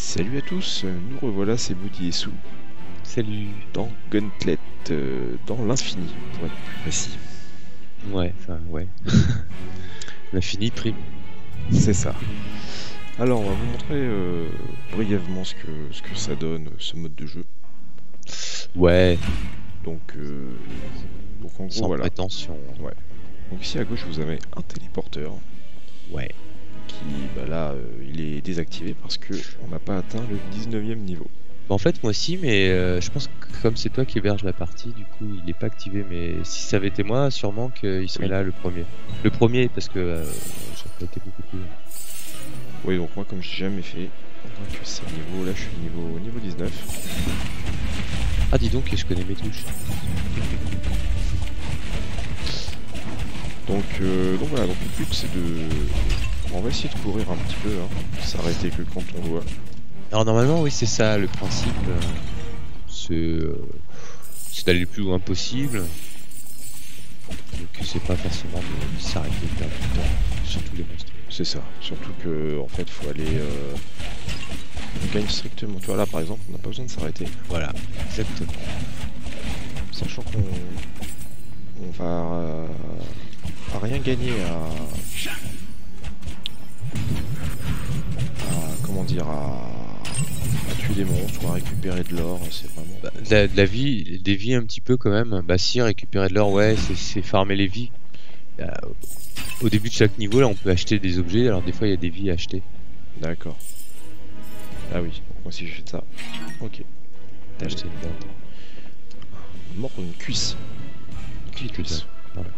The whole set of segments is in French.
Salut à tous, nous revoilà, c'est Moody et Sou Salut. dans Gauntlet, euh, dans l'infini, pour être plus précis. Ouais, enfin, ouais. L'infini prime. C'est ça. Alors, on va vous montrer euh, brièvement ce que, ce que ça donne, ce mode de jeu. Ouais, Donc, euh, donc en gros, sans voilà. prétention. Donc ici à gauche, vous avez un téléporteur Ouais. Qui, bah là, euh, il est désactivé parce que on n'a pas atteint le 19e niveau. Bah, en fait, moi aussi, mais euh, je pense que comme c'est toi qui héberge la partie, du coup, il est pas activé. Mais si ça avait été moi, sûrement qu'il serait Oui. là le premier. Le premier, parce que euh, ça aurait été beaucoup plus. Oui, donc moi, comme j'ai jamais fait, donc c'est niveau, là, je suis niveau, niveau 19. Ah, dis donc, je connais mes touches. Donc, euh, donc voilà, donc le but c'est de. On va essayer de courir un petit peu, hein, s'arrêter que quand on doit. Alors, normalement, oui, c'est ça le principe. euh, c'est euh, c'est d'aller le plus loin possible. Donc, c'est pas forcément de s'arrêter de perdre du temps sur tous les monstres. C'est ça. Surtout que en fait faut aller. Euh... On gagne strictement. Tu vois là par exemple, on n'a pas besoin de s'arrêter. Voilà, exactement. Sachant qu'on. On va. euh, à rien gagner à. À- comment dire à. à tuer des monstres ou à récupérer de l'or, c'est vraiment. Bah, de, la, la vie, des vies un petit peu quand même. Bah si, récupérer de l'or, ouais, c'est- farmer les vies. Euh, au début de chaque niveau, là, on peut acheter des objets. Alors des fois, il y a des vies à acheter. D'accord. Ah oui, moi aussi j'ai fait ça. Ok. T'as acheté une dinde. Mort d'une cuisse. Clique Cuisse. Voilà.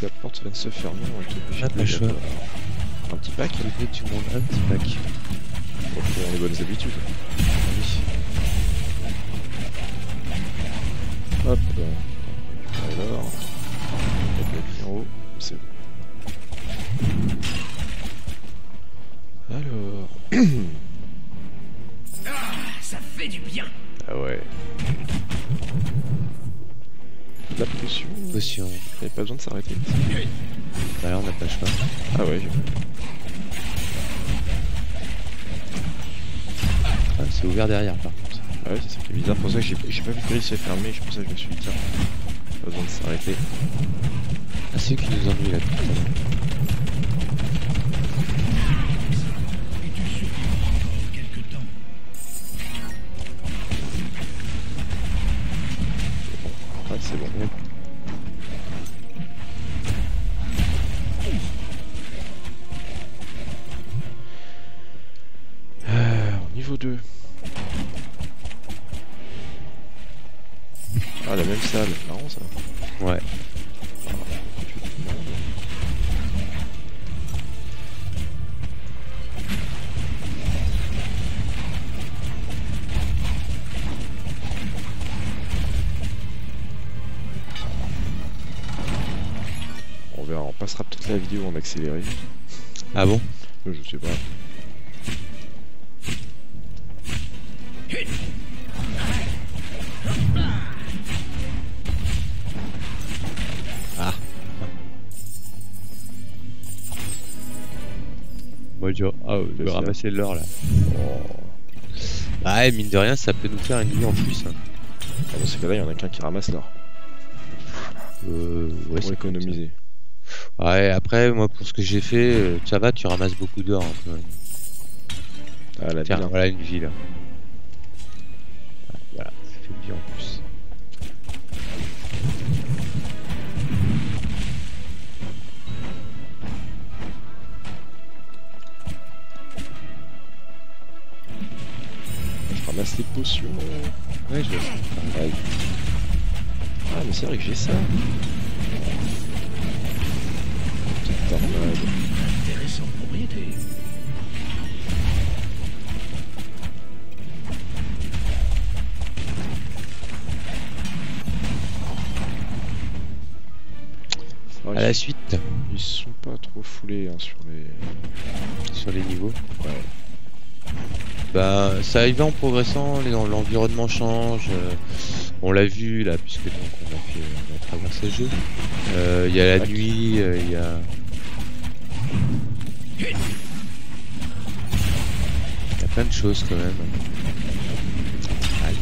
Contre, la porte vient de se fermer, on va être obligé Ah, de pas le euh, Un petit pack Au lieu, tu montes un petit pack. pour trouver les bonnes habitudes. Hop. euh, Alors. On va mettre en haut. C'est bon. Alors. Ça fait du bien. Ah ouais. La potion. Potion. Il n'y a pas besoin de s'arrêter. Bah là, on n'a pas le choix. Ah ouais, j'ai- Ah, c'est ouvert derrière, par contre. ah ouais, c'est ça qui est bizarre. Pour ça que j'ai pas vu que c'est fermé. C'est pour ça que je me suis dit, tiens, pas besoin de s'arrêter. Ah, c'est qui nous ennuient là. Accéléré. Ah bon? Euh, Je sais pas. Ah. Moi, je ah, je vais ramasser l'or là. Oh. Ah, ouais, mine de rien, ça peut nous faire une vie en plus. hein. Ah, dans ces cas-là, il y en a qu'un qui ramasse l'or. Euh, ouais, pour économiser. Ouais, après, moi, pour ce que j'ai fait, euh, ça va, tu ramasses beaucoup d'or. hein. Ah, la Tiens, ville. hein. voilà une vie là. Ouais, Voilà, ça fait vie en plus. Je ramasse les potions. Ouais, je. Ouais. Ah, mais c'est vrai que j'ai ça. Tornade. Intéressante propriété. À la suite, Ils sont pas trop foulés hein, sur les. sur les niveaux. Ouais. Bah, ça y va en progressant, l'environnement change. euh, on l'a vu là, puisque donc on a fait, on a traversé le jeu. Euh, Il y a la nuit, euh, il y a. plein de choses quand même. Aïe.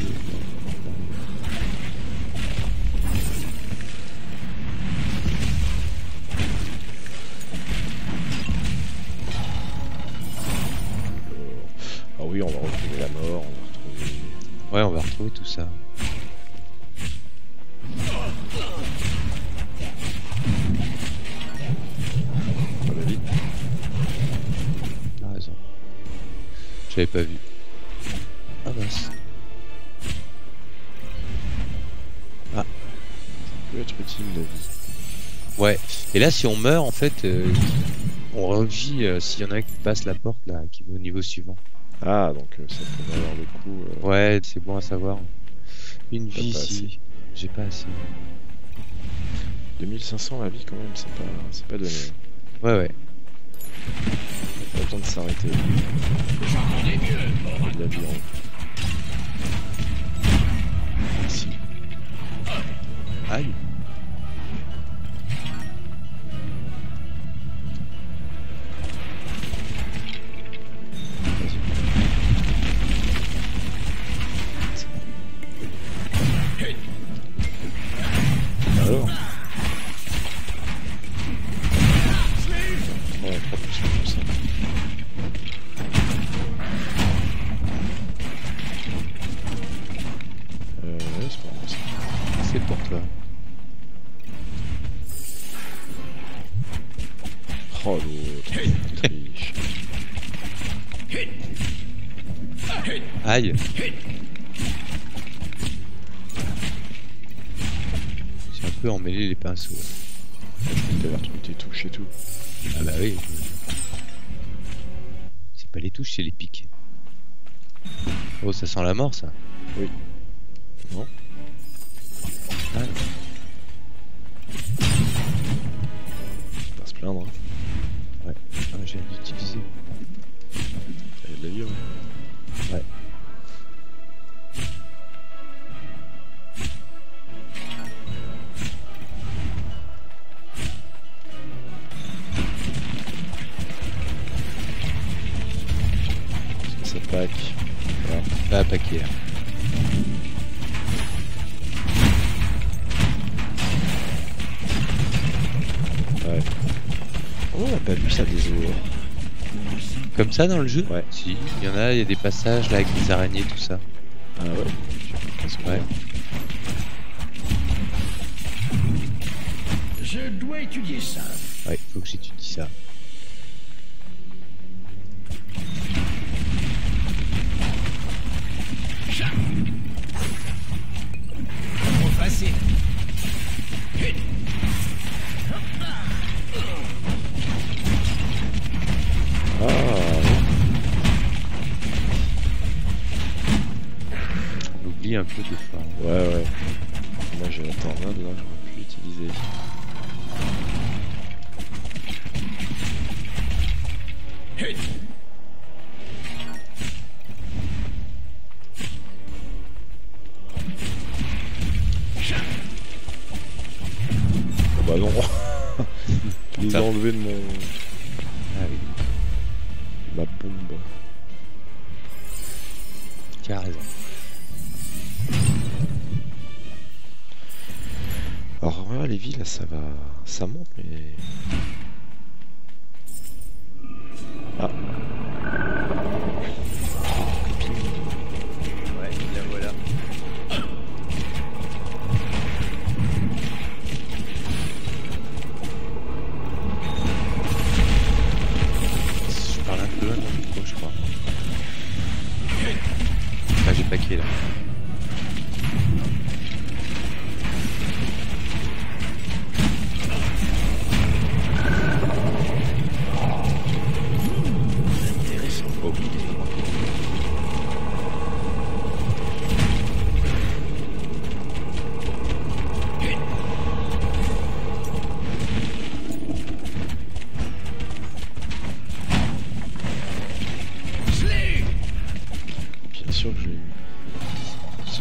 Ah oui, on va retrouver la mort, on va retrouver. Ouais, on va retrouver tout ça. J'avais pas vu. Ah mince. peut être utile la vie. Ouais. Et là, si on meurt, en fait, euh, on revit euh, s'il y en a un qui passe la porte là, qui va au niveau suivant. Ah, donc euh, ça peut valoir le coup. euh, Ouais, c'est bon à savoir. Une vie si. J'ai pas assez. 2500 la vie quand même, c'est pas, c'est pas donné. Ouais, ouais. Pas temps de s'arrêter. J'entendais mieux. De la vie en Merci. Aïe. Mort, ça. Oui. Non Ah, pas se plaindre. hein. Ah, j'ai utilisé. Il y a de la vie, ouais. Ouais. Parce que ça pack. Voilà. Pas à paquet. Ouais. Oh, on a pas vu ça des eaux. Comme ça dans le jeu Ouais. Si, il y en a, il y a des passages là avec des araignées, tout ça. Ah ouais Ouais. Je dois étudier ça. Ouais, faut que j'étudie ça.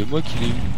Moi qui l'ai eu.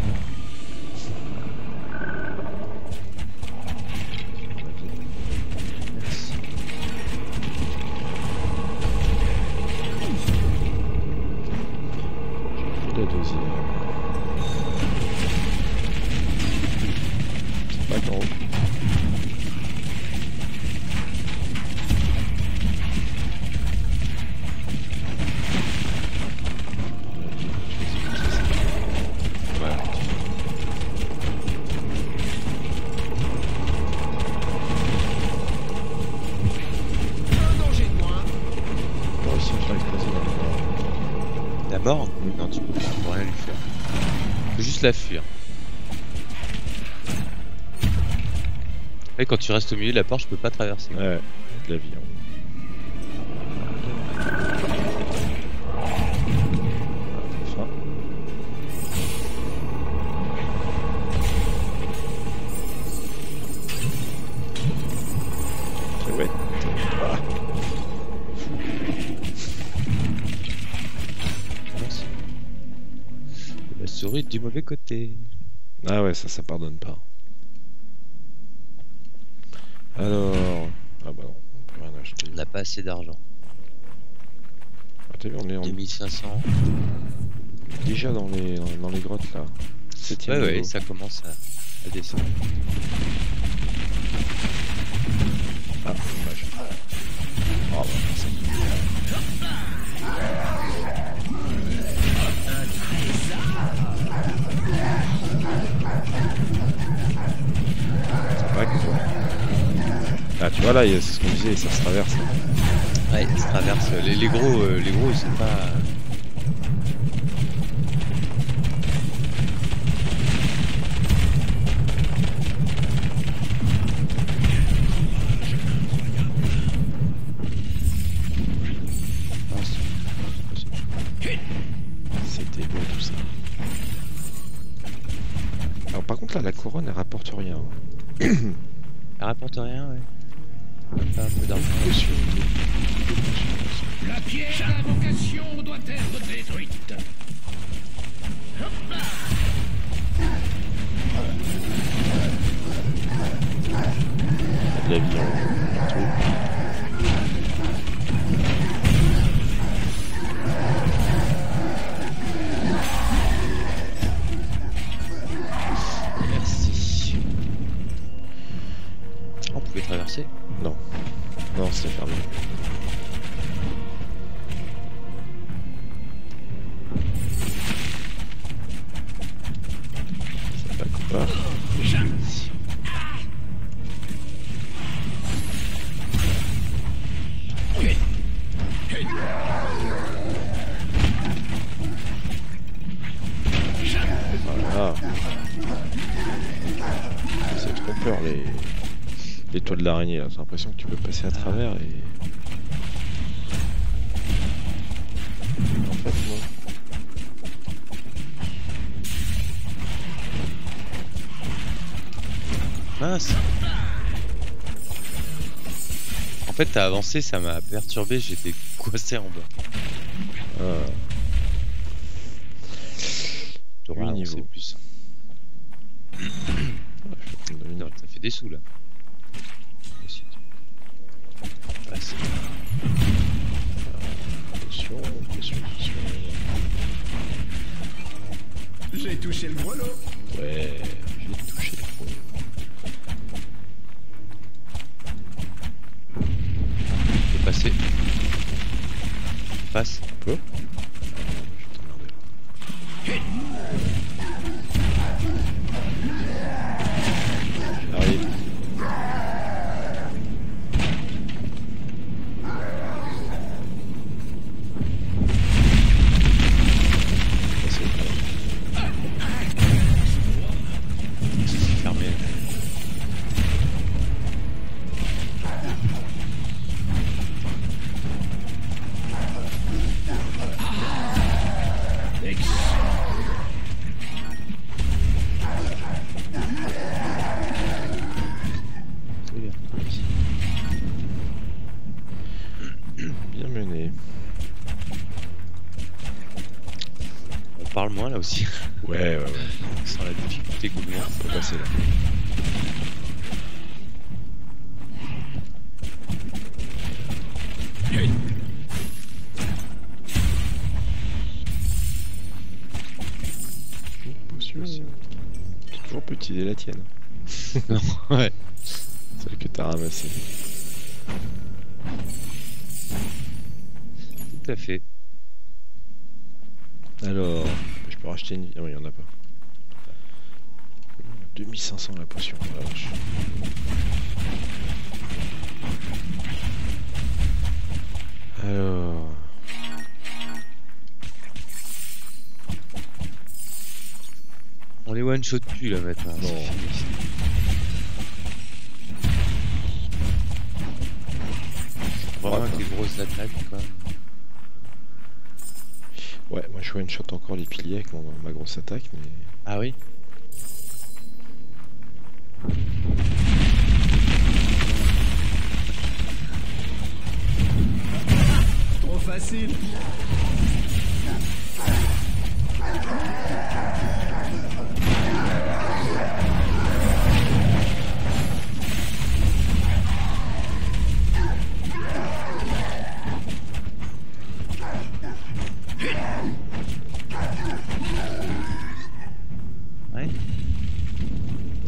Tu restes au milieu de la porte, je peux pas traverser. La vie. Assez d'argent. Ah, t'as vu, on est en- 2500. déjà dans les, dans, les grottes là. Ouais, ouais, niveau. ça commence à, à descendre. Ah, dommage. Ah, bah, ça. Ah, tu vois là, c'est ce qu'on disait, ça se traverse. là. Ouais, ça traverse. Les, gros, euh, les gros, ils pas. Là. J'ai l'impression que tu peux passer à travers et. En fait, non. Mince. En fait, t'as avancé, ça m'a perturbé, j'étais coincé en bas. Ah, T'aurais avancé plus. Non, ça fait des sous là. Potion, potion, potion. J'ai touché le gros lot. Ouais, j'ai touché le fond. Je peux passer. Passe. J'ai toujours pu utiliser la tienne. Non, ouais. Celle que t'as ramassée. Tout à fait. Alors, je peux racheter une. Ah oui, il y en a pas. 2500 la potion, la vache. Alors. One shot plus là maintenant. c'est Non. fini. Vraiment avec les grosses attaques quoi. Ouais, moi je one shot encore les piliers avec mon- ma grosse attaque, mais. Ah oui? Trop facile.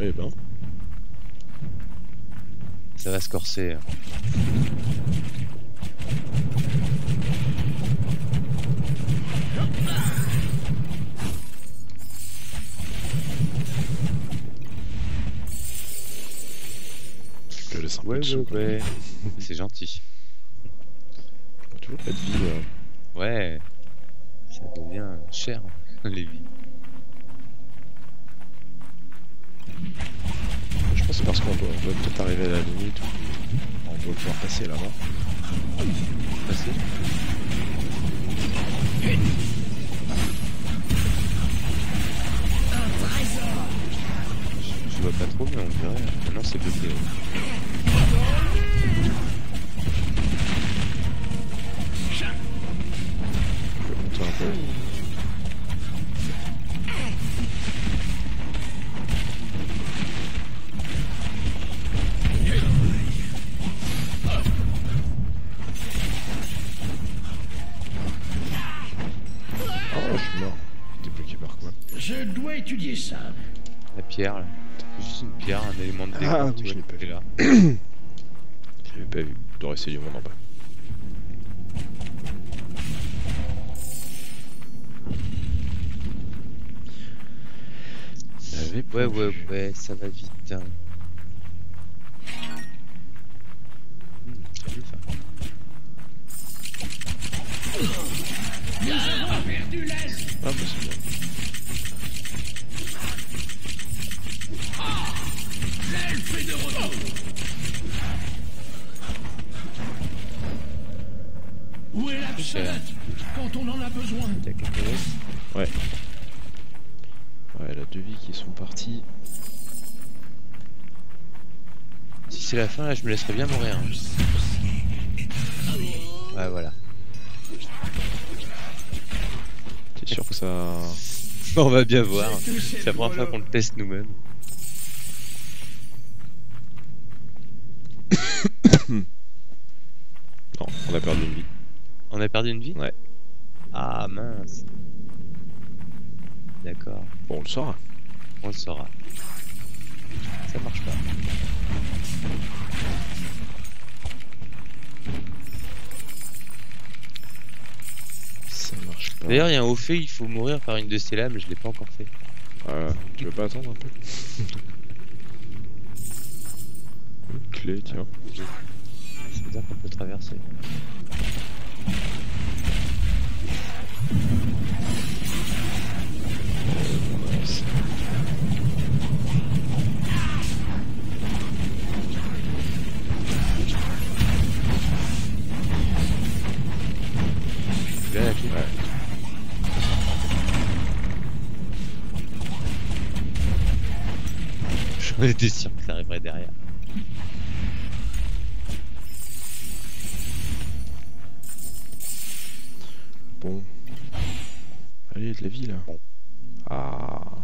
Eh ben. Ça va se corser. hein. Ouais, ouais, ouais. C'est gentil. Toujours pas de vie. euh. Ouais. Ça devient cher, les vies. Parce qu'on doit, peut-être arriver à la limite on doit pouvoir passer là-bas. Pierre, là. Juste une pierre, un élément de Ah, décor. oui, tu je vois, l'ai pas vu. là. Je pas vu. Il doit rester du monde en bas. Ouais, ouais, ouais, ça va vite. hein. C'est la fin, là, je me laisserais bien mourir. hein. Ouais, voilà. T'es sûr que ça. On va bien voir. C'est la première fois qu'on le teste nous-mêmes. Non, on a perdu une vie. On a perdu une vie Ouais. Ah mince. D'accord, Bon, on le saura. on le saura. Ça marche pas. Ça marche pas. D'ailleurs, il y a un haut fait, il faut mourir par une de ces lames, je l'ai pas encore fait. Euh, tu veux pas attendre un peu? Une clé, tiens. C'est bizarre qu'on peut traverser. J'en étais sûr que ça arriverait derrière. Bon. Allez, de la vie là. Ah.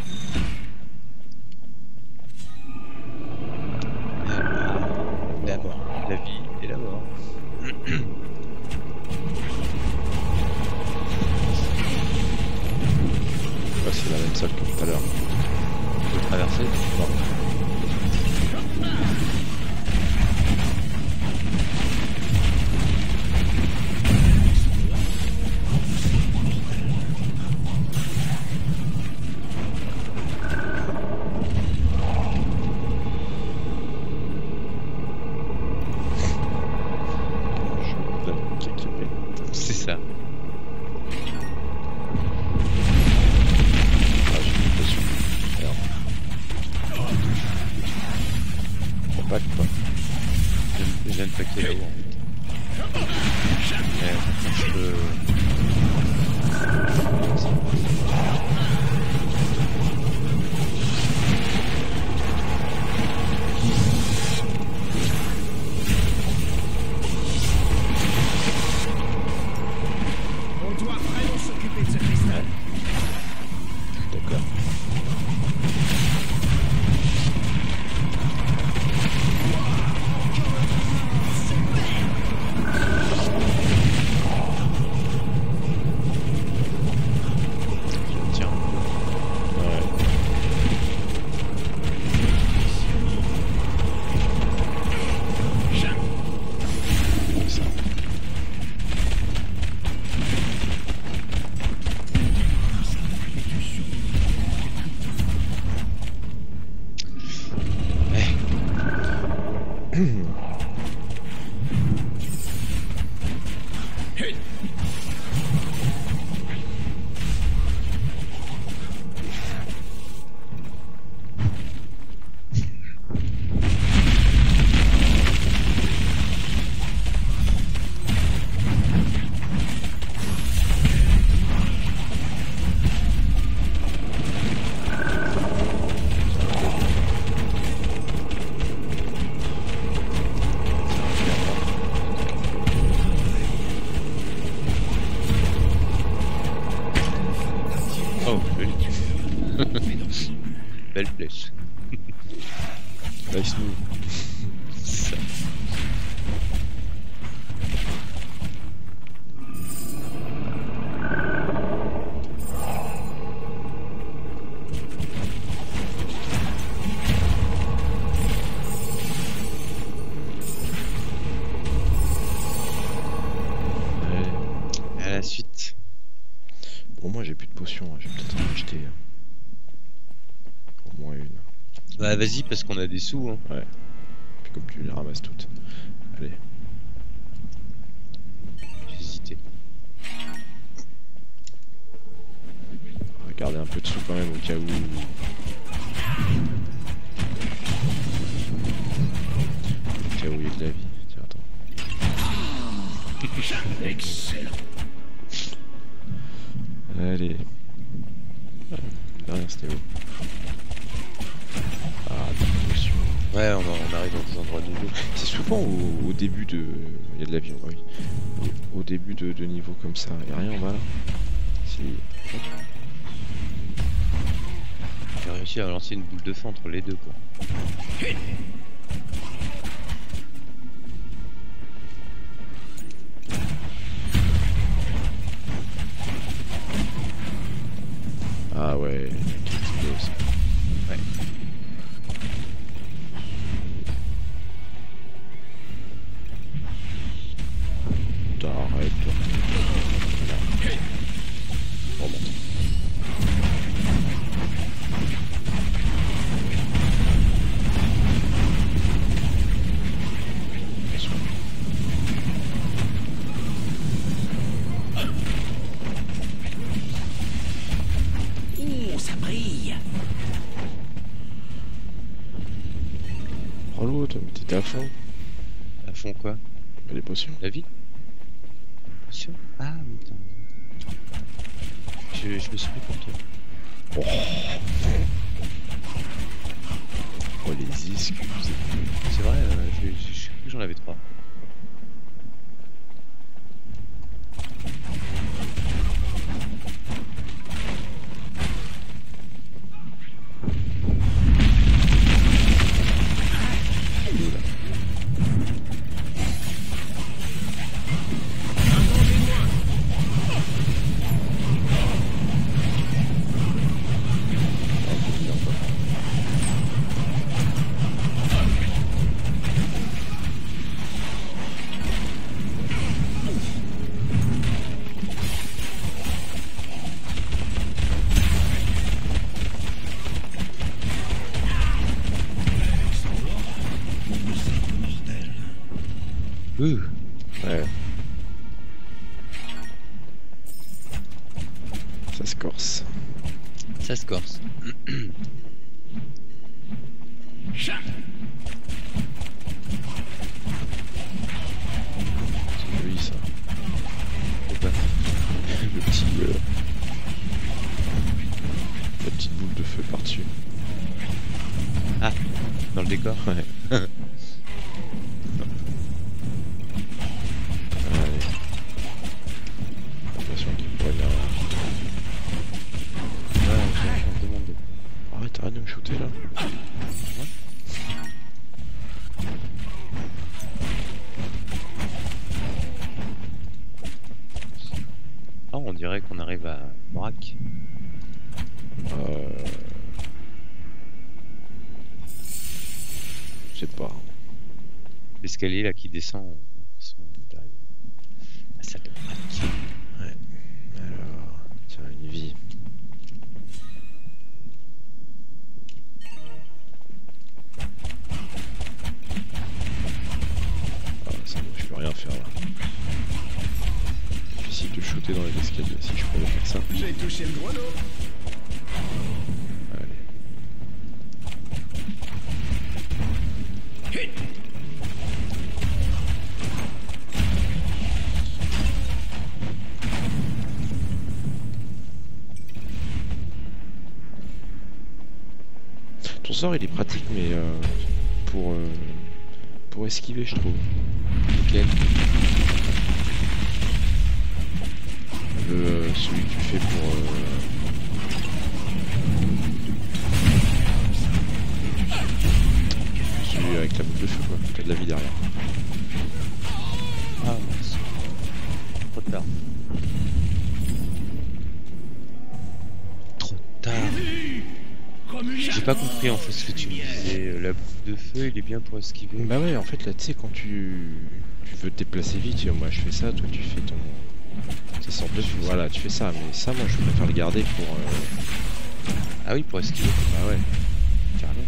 Bah vas-y parce qu'on a des sous. Hein. Puis comme tu les ramasses toutes. Allez. J'ai hésité. On va garder un peu de sous quand même au cas où. Au cas où il y a de la vie. Tiens, attends. Excellent. Allez. Ah, Derrière, c'était où Ah, des potions. Ouais, on, arrive dans des endroits nouveaux. C'est souvent au, début de. Il y a de la vie, oui. Au, début de, niveau comme ça. Il rien en bas là. J'ai réussi à lancer une boule de feu entre les deux quoi. Ah ouais, Remonte. Attention. Oh, ça brille. Prends l'autre, mais t'étais à fond. À fond quoi? Bah, les potions. La vie? Ah putain. Je, me suis pris pour toi. Oh, les excuses. C'est vrai, euh, j'en avais trois. L'escalier là qui descend. on a l'impression d'arriver à ça de Braque. Alors, tiens, une vie. Ah, ça, je peux rien faire là. sauter dans les escaliers si je pouvais faire ça. J'ai touché le lot. Sort il est pratique mais euh, pour, euh, pour esquiver je trouve. Lequel Le, euh, celui que tu fais pour... euh, Celui avec la boule de feu quoi, t'as de la vie derrière. Ah mince. Trop tard. Trop tard. J'ai pas compris en fait ce que tu me disais. Euh, La bouffe de feu, il est bien pour esquiver. Bah ouais en fait là tu sais quand tu, tu veux te déplacer vite, moi je fais ça, toi tu fais ton... C'est ça, en fait, tu- voilà tu fais ça, mais ça moi je préfère le garder pour... euh, Ah oui, pour esquiver. Bah ouais. Carrément.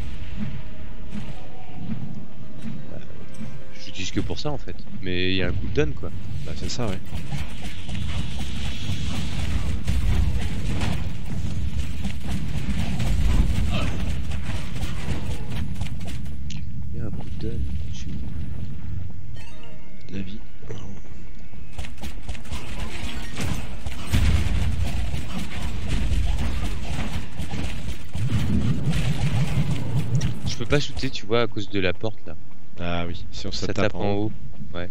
Bah, J'utilise que pour ça en fait. Mais il y a un cooldown quoi. Bah c'est ça ouais. Pas shooter, tu vois, à cause de la porte là. Ah oui, si on Ça, se tape, en haut. Ouais.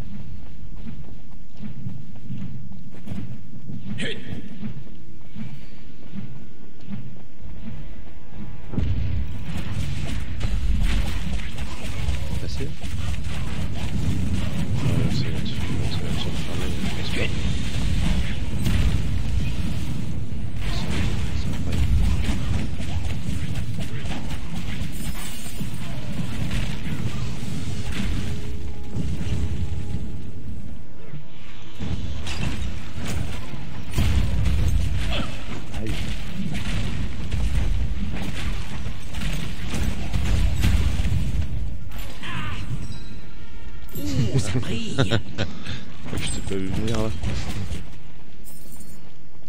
je t'ai pas vu venir là.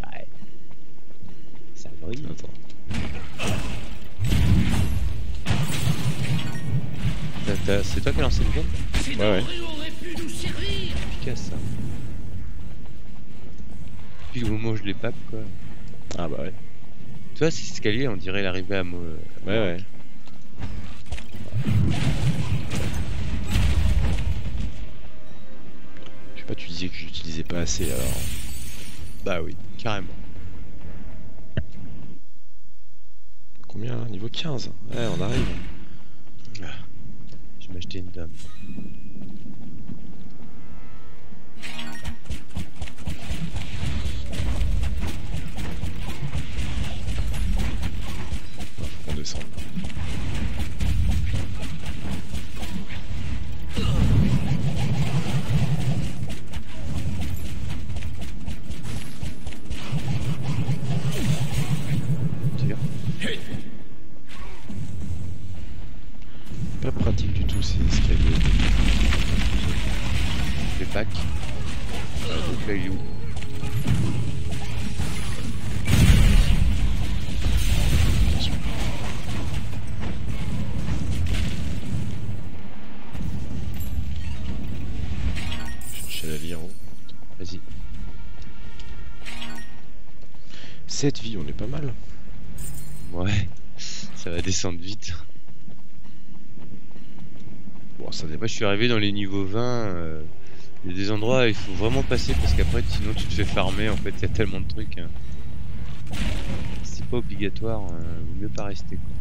Ouais. Ça brille. Attends. C'est toi qui as lancé le gun Ouais, ouais. denrées auraient pu nous servir. Efficace ça. Puis au moment où je les pape quoi. Ah bah ouais. Tu vois, cet escalier, on dirait l'arrivée à moi. Ouais ouais. Pas, tu disais que j'utilisais pas assez alors. Bah oui, carrément. Combien là Niveau 15 Ouais, on arrive. Je vais m'acheter une dame. Faut qu'on descende. 7 vies, on est pas mal. Ouais. Ça va descendre vite. Bon, ça dépend. Moi, je suis arrivé dans les niveaux 20. euh, Il y a des endroits, il faut vraiment passer parce qu'après, sinon, tu te fais farmer. En fait, il y a tellement de trucs. hein. C'est pas obligatoire. vaut mieux pas rester. Quoi.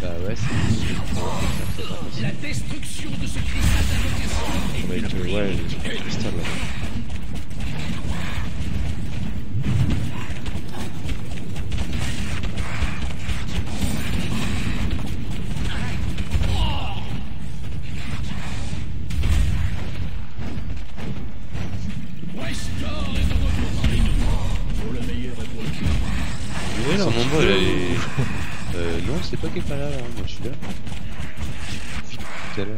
Bah ouais. La destruction de ce cristal ouais, le cristal. Mon bol, est... Euh, non, c'est pas qui es pas là, là. moi je suis là. tout à l'heure.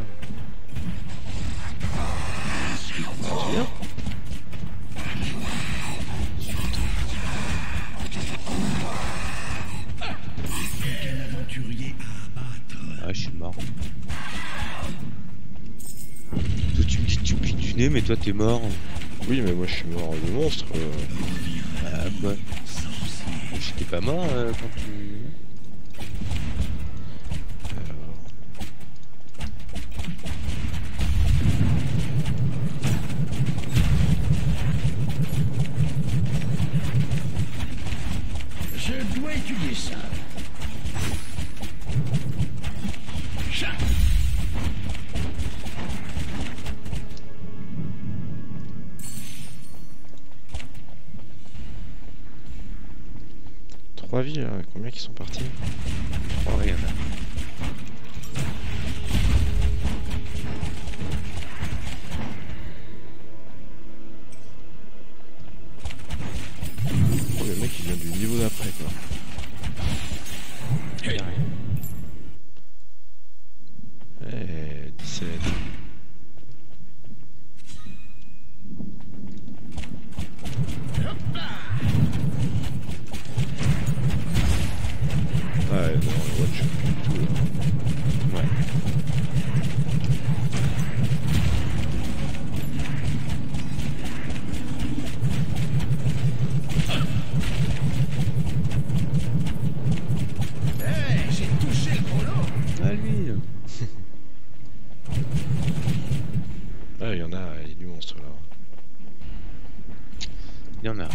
Ah, je suis mort. Toi, tu me dis tu piques du nez, mais toi, t'es mort. Oui, mais moi, je suis mort de monstre. Euh. Ah, quoi? J'étais pas mort euh, quand tu... il y en a, il y a du monstre là. Il y en a.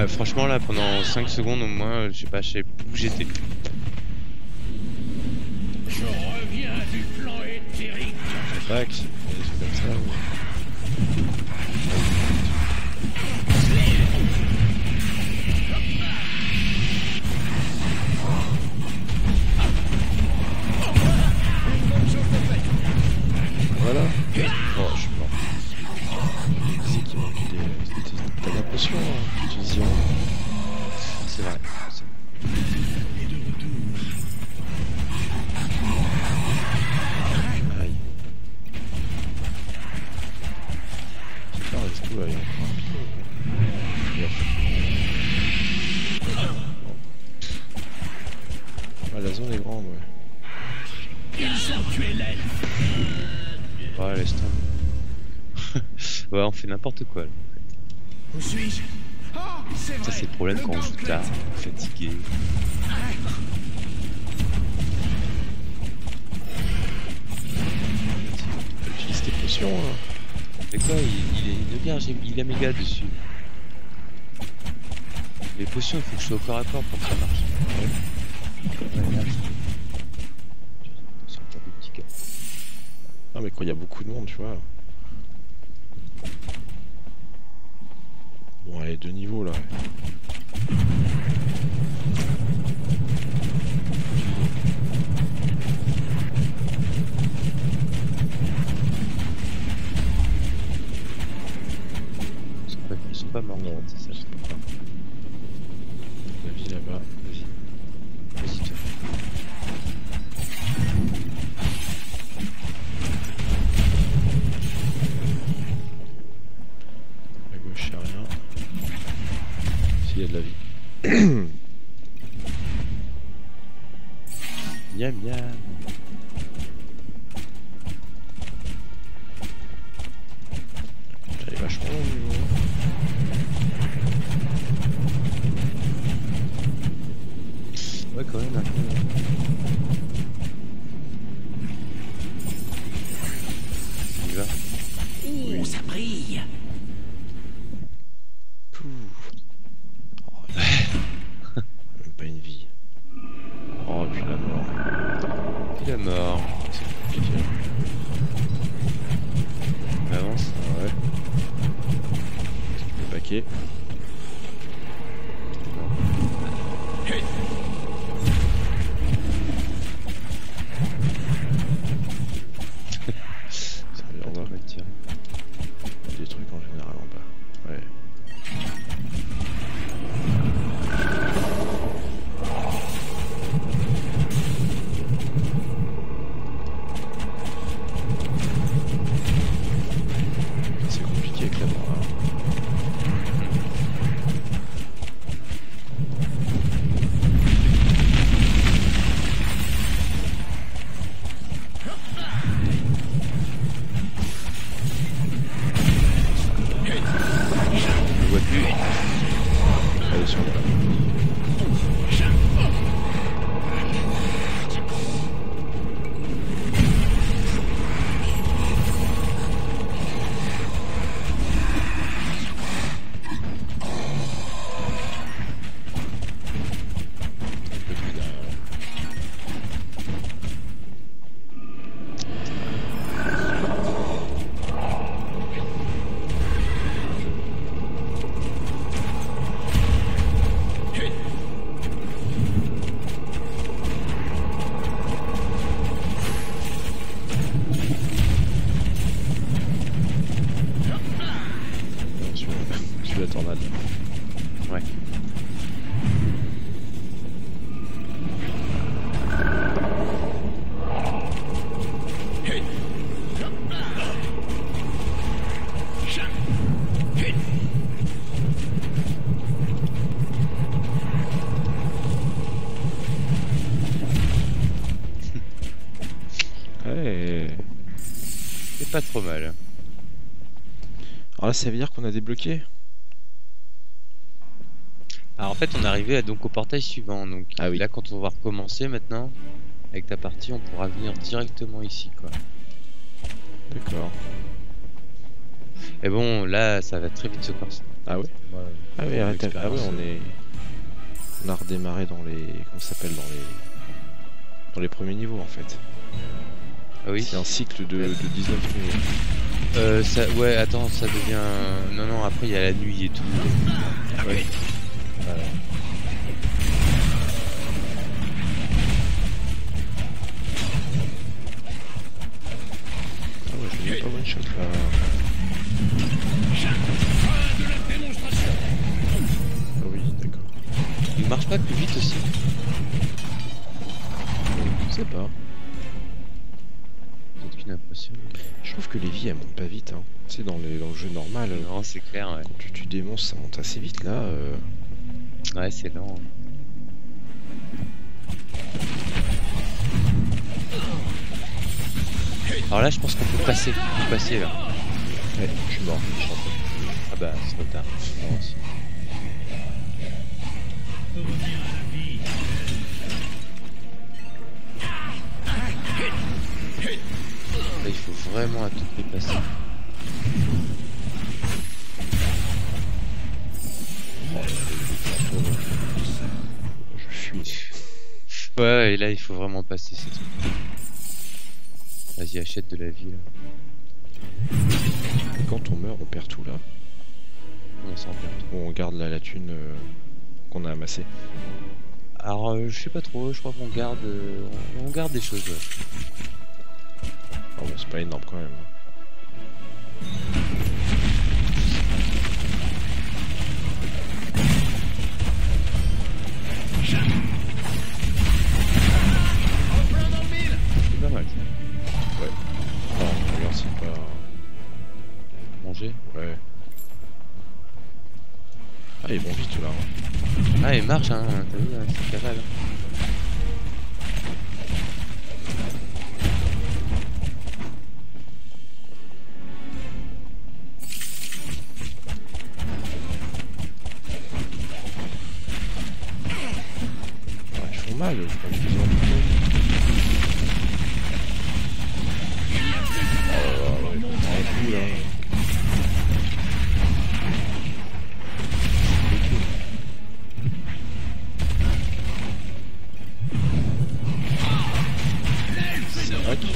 euh, franchement là pendant 5 secondes au moins, je sais pas, je sais où j'étais. Je reviens du plan éthérique. Comme ça. Ouais. c'est au corps pour que ça marche. Ouais, là, non mais quand il y a beaucoup de monde, tu vois. Bon, allez, deux niveaux là. Ouais. piliers de la vie. ça veut dire qu'on a débloqué Alors en fait, on est arrivé à- donc au portail suivant. Donc Ah oui. là, quand on va recommencer maintenant avec ta partie, on pourra venir directement ici, quoi. D'accord. Et bon, là, ça va très vite se corser. Ah ouais? Ah oui, arrête, ah ouais, on est... On a redémarré dans les... Comment s'appelle Dans les... Dans les premiers niveaux, en fait. Ah oui. C'est un cycle de, de 19 niveaux. Euh, ça, ouais, attends, ça devient. Non, non, après il y a la nuit et tout. Ah ouais Voilà. Ah ouais, je l'ai pas one shot, là. Ah oui, d'accord. Il marche pas plus vite aussi. Je sais pas. Peut-être qu'une impression. Je trouve que les vies, elles montent pas vite, hein. Tu sais, dans, les... dans le jeu normal, euh, Non, c'est clair, ouais. quand tu tues des monstres, ça monte assez vite, là. euh, Ouais, c'est lent. Alors là, je pense qu'on peut passer. On peut passer là. Ouais, je suis mort. je suis en train Ah bah, c'est trop tard. Là, il faut vraiment à tout prix passer. Je fuis. Ouais, et là, il faut vraiment passer ces trucs. Vas-y, achète de la vie là. Et quand on meurt, on perd tout, là. On s'en perd. Ou on garde la, la thune euh, qu'on a amassée. Alors, euh, je sais pas trop, je crois qu'on garde, euh, on- on garde des choses. ouais. Ah c'est pas énorme, quand même. C'est pas mal. ça. Non, regarde, c'est pas... Manger. Ouais. Ah, ils vont vite, là. hein. Ah, il marche, hein, t'as vu, hein, c'est cavale. Ouais, ils font mal, je crois. Oh là là, là. Que-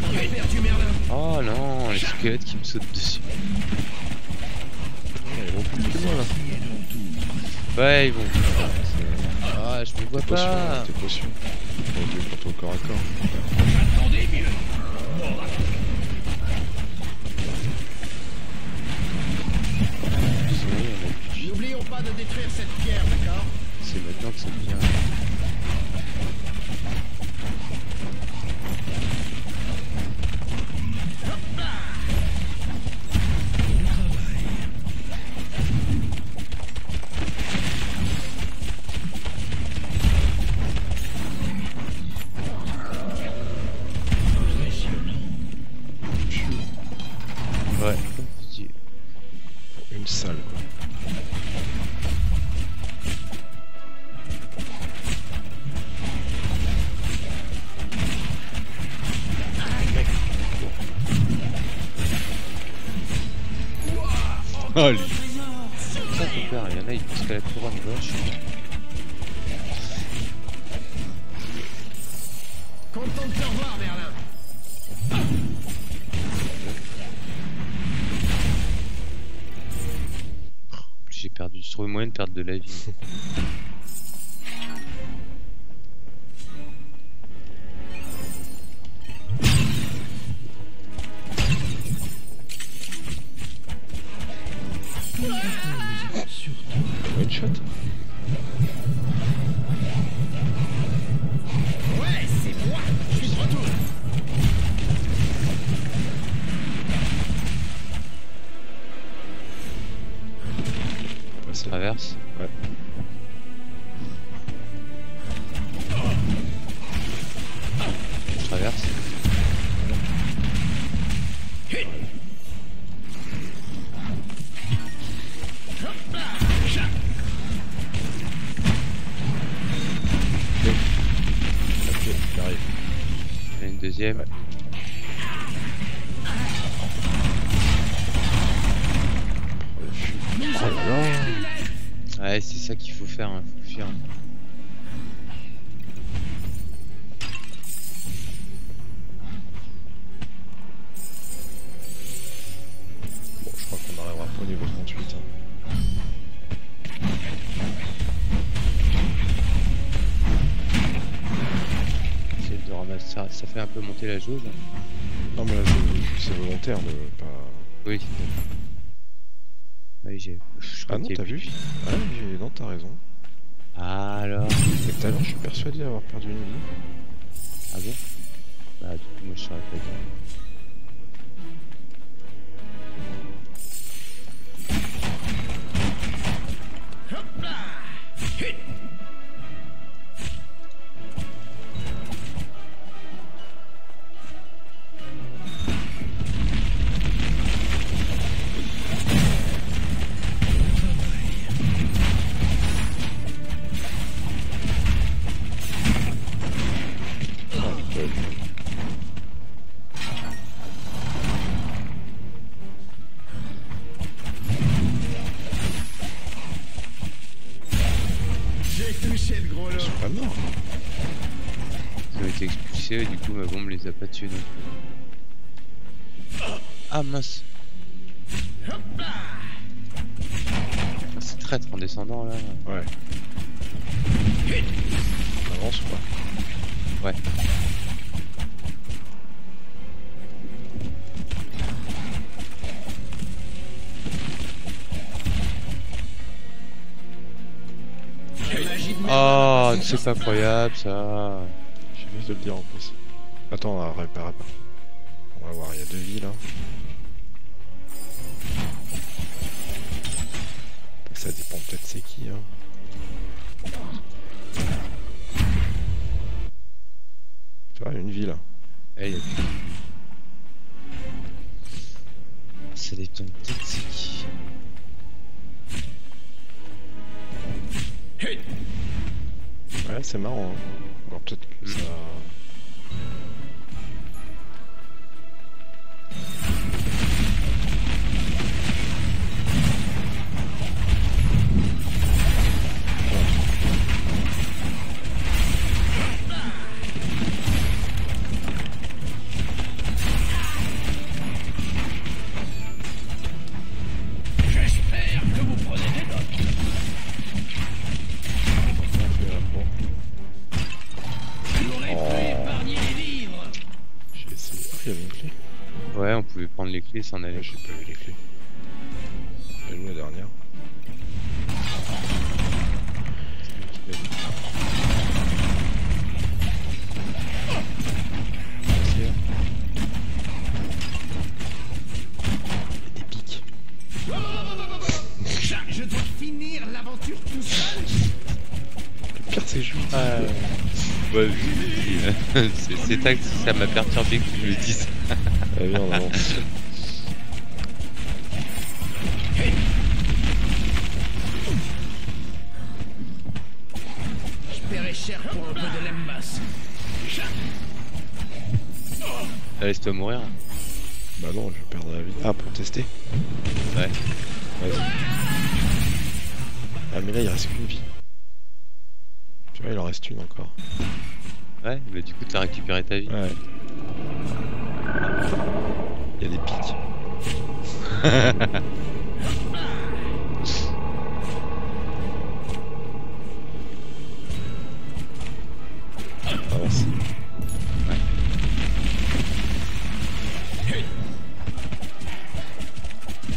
C'est a perdu Merlin. Oh non, les squelettes qui me sautent dessus. Moi là. Ouais, ils vont. Ah, je me vois T'es potion, pas. t'es potion. Mon dieu, contre au corps à corps. N'oublions pas de détruire cette pierre, d'accord? C'est maintenant que ça devient. Ouais. Pas tués non plus. Ah mince Ah, C'est traître en descendant là. Ouais. On avance ou pas Ouais. Oh, c'est pas incroyable ça. J'ai oublié de le dire en plus. Attends, on va réparer. On va voir, il y a deux vies là. Ça dépend peut-être c'est qui hein. Tu vois, une vie là. Il y a plus. Ça dépend peut-être c'est qui. Ouais, c'est marrant. Hein. Alors peut-être que Mm. ça. Ouais, on pouvait prendre les clés et s'en Ouais, aller. J'ai pas vu les clés. Où la dernière je dois finir l'aventure tout seul. Le pire, c'est. Ah, ouais, je- c'est c'est ça que ça m'a perturbé que tu me le dises. Allez, on avance. Je paierai cher pour un peu de. Laisse-toi mourir. Bah non, je vais perdre la vie. Ah, pour tester Ouais. Vas-y. Ah, mais là, il reste qu'une vie. Tu vois, il en reste une encore. Ouais, bah du coup t'as récupéré ta vie. Ouais. Il y a des pics. Avance.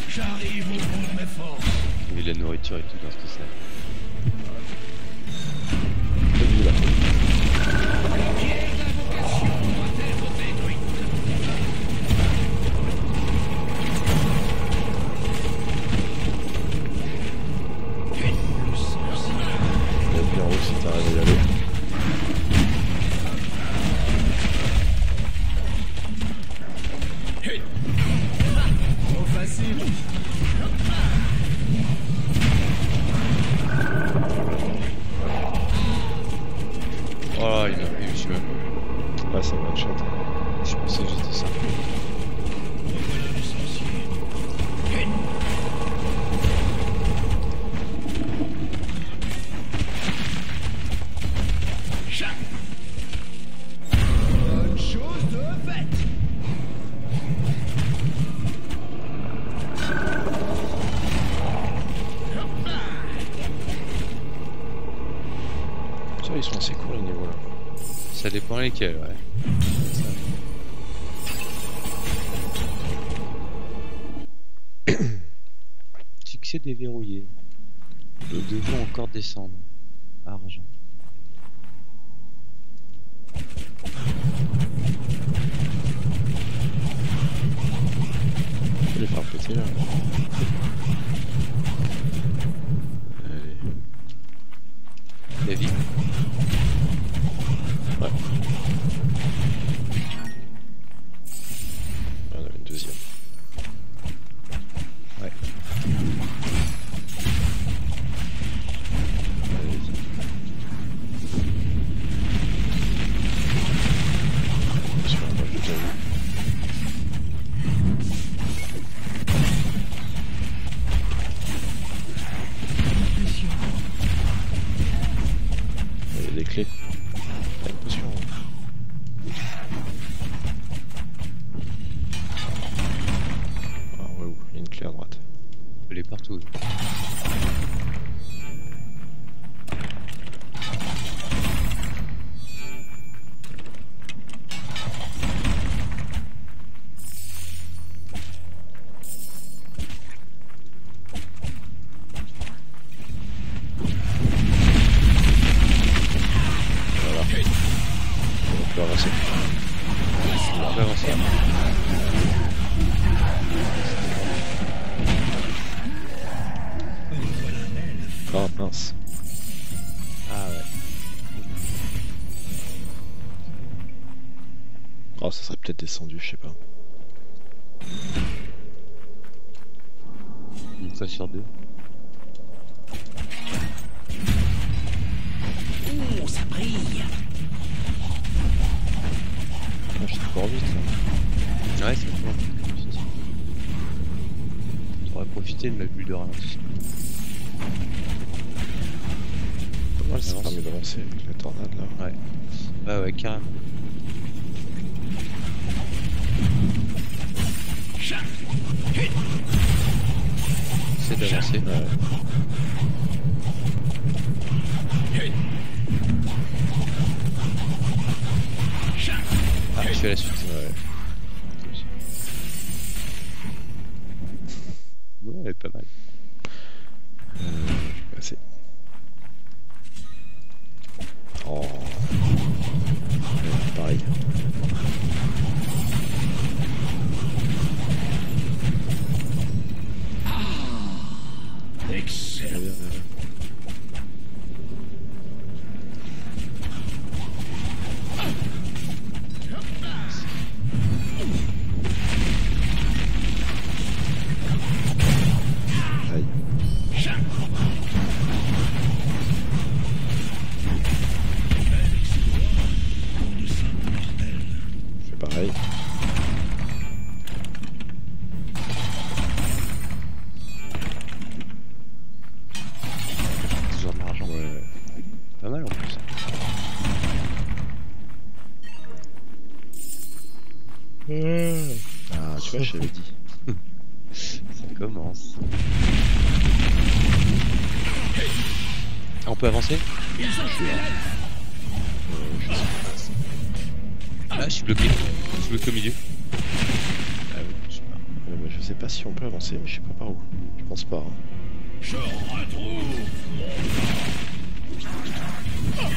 J'arrive au bout de mes forces. Il y avait de la nourriture et tout dans salle. Vas-y, Ça dépend lesquels, ouais. Succès déverrouillé. Nous devons encore descendre. Argent. Je vais les faire péter là. Oh, ça serait peut-être descendu, je sais pas. Une fois sur deux. Oh, ça brille. Ah, je suis encore vite là. Ouais, c'est bon. T'aurais profité de ma bulle de ralentissement. Pas mal, ça Avance. permet d'avancer avec la tornade là. Ouais. Ouais, ouais, carrément. C'est d'avancer. Ouais. Ah, tu as la suite. Ouais. Ouais, elle est pas mal. Ah, on peut avancer Ils ont tué l'aile. Euh, je Ah, je suis bloqué. Je suis bloqué au milieu. Ah oui, je sais pas. Euh, bah, je sais pas si on peut avancer, mais je sais pas par où. Je pense pas. hein. Je retrouve Alors.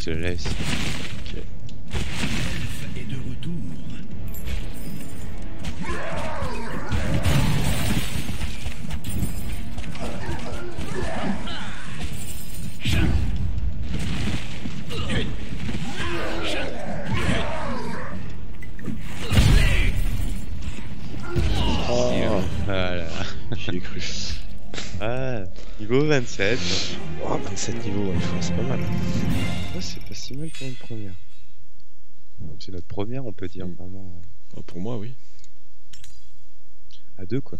Je te laisse. 27. Oh, 27 niveaux, ouais, c'est pas mal. Ouais, c'est pas si mal pour une première. C'est notre première, on peut dire, Mm. vraiment. euh, Oh, pour moi, oui. à deux, quoi.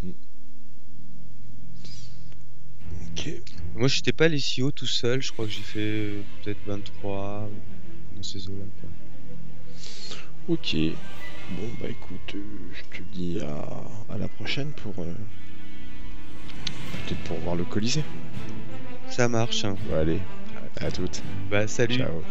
Ok. Moi, j'étais pas allé si haut tout seul. Je crois que j'ai fait peut-être 23 dans ces eaux-là, quoi. Ok. Bon, bah écoute, euh, je te dis à, à la prochaine pour. euh, Peut-être pour voir le Colisée. Ça marche, hein. Bon, allez, à, à toutes. Bah, salut. Ciao.